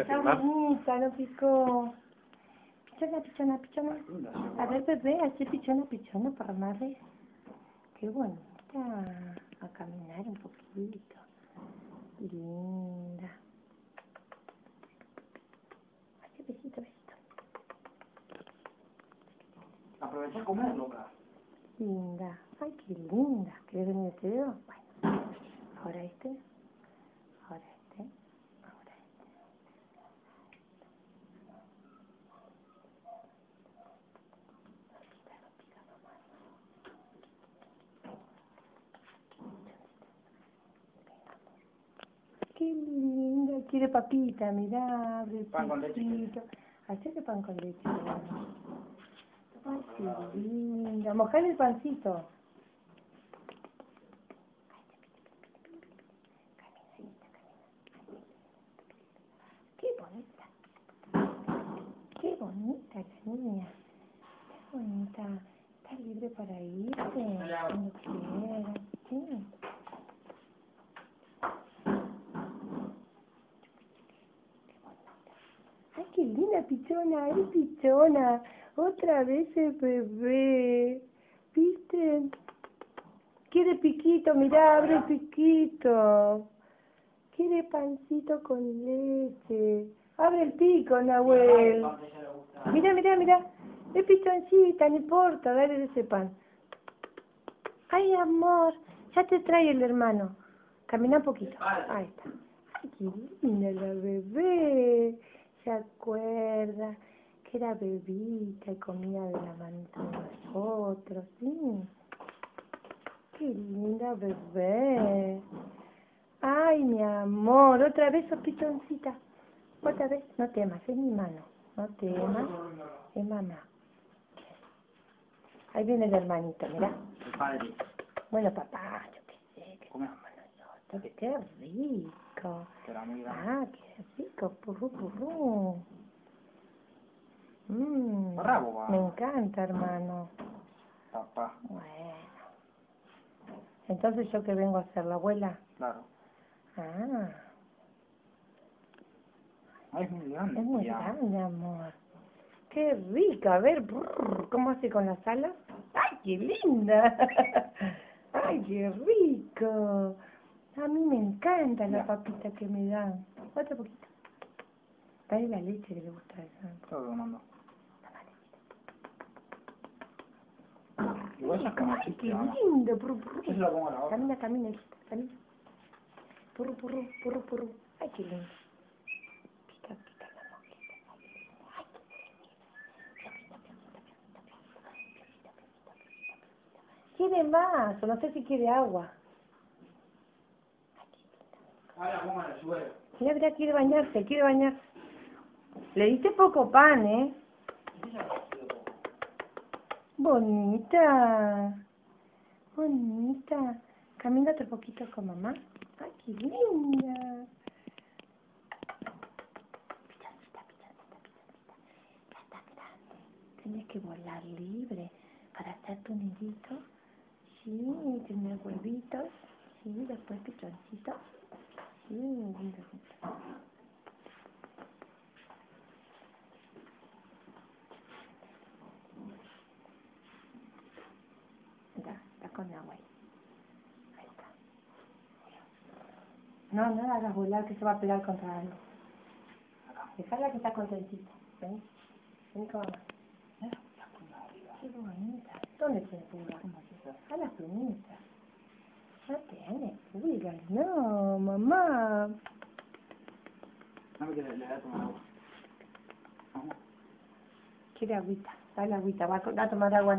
está bonita, no picó. Pichona, pichona, pichona. A ver, bebé, así pichona, pichona para madre. Qué bonita. A caminar un poquito. Linda. Ay, besito, besito. Aprovecha a comer, loca. Linda. Ay, qué linda. ¿Quieres venir este dedo? Bueno. Ahora este. Ahora este. Ahora este. No pica, no pica, mamá. Qué linda. Quiere papita, mirá. Abre el Pan piquito. Hacele pan con leche. Ay, qué linda. Mojale el pancito. Qué bonita. Qué bonita la niña. Qué bonita. Está libre para irse cuando quiera. Sí. Ay, qué linda pichona, es pichona. Otra vez el bebé. ¿Viste? Quiere piquito, mirá, abre el piquito. Quiere pancito con leche. Abre el pico, Nahuel. Mira, mira, mira. Es pichoncita, no importa, dale ese pan. Ay, amor, ya te trae el hermano. Camina un poquito. Ahí está. Ay, qué linda la bebé. Era bebita y comía de la mano de nosotros, sí. Qué linda bebé. Ay, mi amor, otra vez sos pichoncita. Otra vez, no temas, es mi mano. No temas, es mamá. Ahí viene el hermanito, mira. El padre. Bueno, papá, yo qué sé, que somos nosotros. Qué rico. Ah, qué rico, purru, purru. Mmm, Bravo, va. me encanta, hermano. Papá, Bueno. Entonces, ¿yo qué vengo a hacer? ¿La abuela? claro. Ah, Ay, es muy grande. es muy grande, amor. Qué rico. A ver, brrr, ¿cómo hace con las alas? ¡Ay, qué linda! ¡Ay, qué rico! A mí me encanta la papita que me dan. Otro poquito. Dale la leche que le gusta a esa. Todo como ¡Ay, qué lindo! Purru, purru. Lo pongo. Camina, camina, hijita, camina. Purru, purru, purru, purru. Ay, qué lindo. Pica, pica la. Ay, qué lindo. Quiere más, o no sé si quiere agua. Ahora pongo el suelo. Mira, mira, quiere bañarse, quiere bañarse. Le diste poco pan, ¿eh? Bonita. Bonita. Camina otro poquito con mamá. Ay, qué linda. Ya está grande. Tienes que volar libre para hacer tu nidito. Sí, tener huevitos. Sí, después pichoncito. Sí, lindo. Mira, está con agua ahí. Ahí está. No, no la hagas volar que se va a pegar contra algo. Dejala que está contentita. Ven. Ven con mamá. Qué bonita. ¿Dónde tiene pulgas? A las plumitas. No tiene pulgas. No, mamá. No me quiere, le voy a tomar agua. Quiere agüita. Dale agüita. Va a, va a tomar agua.